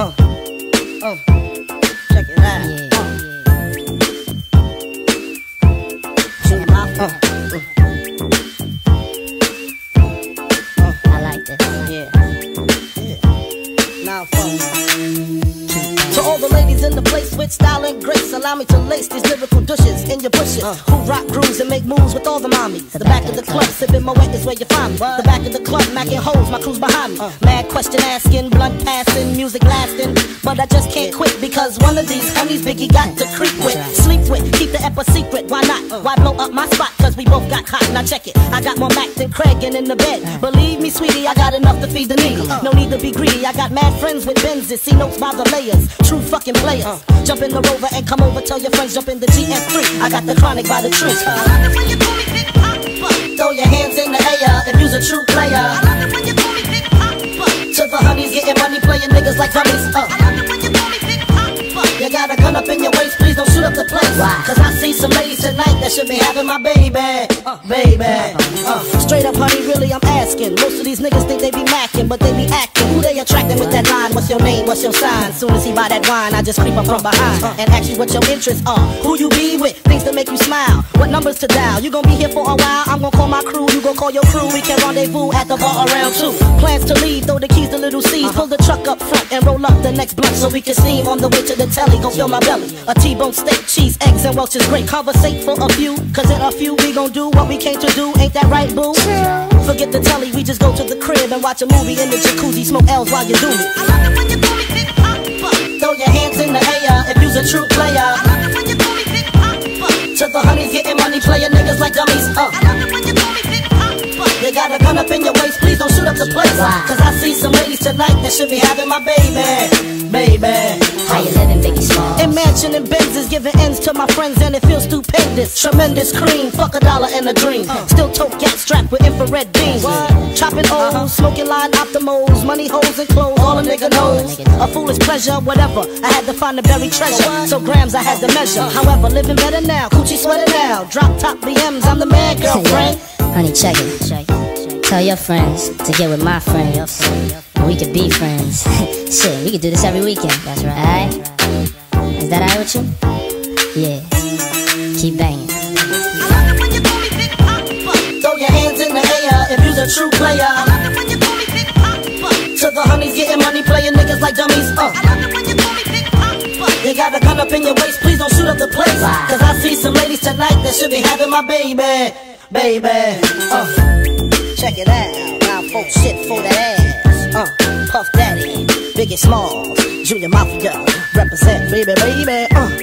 Uh, uh, check it out. Yeah. The place with style and grace, allow me to lace these lyrical douches in your bushes. Uh. Who rock grooves and make moves with all the mommies. The, back, of the club, sipping Moët is where you find me. The back of the club, macking holes, my crew's behind me. Uh. Mad question asking, blunt passing, music lasting. But I just can't quit because one of these homies Biggie got to creep with, sleep with, keep the ep a secret. Why not? Uh. Why blow up my we both got hot. Now check it. I got more Mack than Craig and in the bed. Believe me, sweetie, I got enough to feed the needy. No need to be greedy. I got mad friends with Benzes. See notes by the layers. True fucking players. Jump in the rover and come over. Tell your friends, jump in the GS3. I got the chronic by the tree. Throw your hands in the air if you's a true player. I love it when you call me big To the honeys getting money, playing niggas like dummies. Uh. You call me Big Poppa. You got a gun up in your waist, please don't shoot up the place. Why? Cause I see some ladies tonight that should be having my baby. Uh, baby. Uh, straight up, honey, really, I'm asking. Most of these niggas think they be macking, but they be acting. Who they attracting with that line? What's your name? What's your sign? Soon as he buy that wine, I just creep up from behind and ask you what your interests are. Who you be with? Things that make you smile. What numbers to dial? You gonna be here for a while. I'm gonna call my crew. You gon' call your crew. We can rendezvous at the bar around two. Plans to leave, throw the keys to little Cease. Pull the truck up front and roll up the next block so we can steam on the way to the telly. Gon' fill my belly. A T-bone steak, cheese, eggs, and Welch's grape. Conversate for a few, cause in a few we gon' do what we came to do. Ain't that right, boo? Forget the telly, we just go to the crib and watch a movie in the jacuzzi. Smoke L's while you do me. Throw your hands in the air if you's a true player. To the honeys getting money, playing niggas like dummies. Uh. A gun up in your waist, please don't shoot up the place. Why? Cause I see some ladies tonight that should be having my baby. Baby. How you living, Biggie Smalls? In mansion and Benzes, giving ends to my friends, and it feels stupendous. Tremendous cream, fuck a dollar and a dream. Uh. Still tote gas strapped with infrared beams. Chopping uh-huh. O's, smoking line Optimos, money holes and clothes, all a nigga knows. A foolish pleasure, whatever. I had to find the buried treasure, so grams I had to measure. Uh. However, living better now, Coogi sweater now. Drop top BMs, I'm the man, girlfriend. Honey, check it. check it. Tell your friends to get with my friends. And we could be friends. Shit, we could do this every weekend. That's right. Alright? Is that alright with you? Yeah. Keep banging. Throw your hands in the air if you's a true player. To the honeys getting money, playing niggas like dummies. Uh. You got a gun up in your waist, please don't shoot up the place. Cause I see some ladies tonight that should be having my baby. Baby. Uh. Check it out. Now folks shit for that ass. Uh. Puff Daddy. Biggie Smalls. Junior Mafia. Represent, baby, baby.